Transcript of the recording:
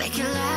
Make it laugh.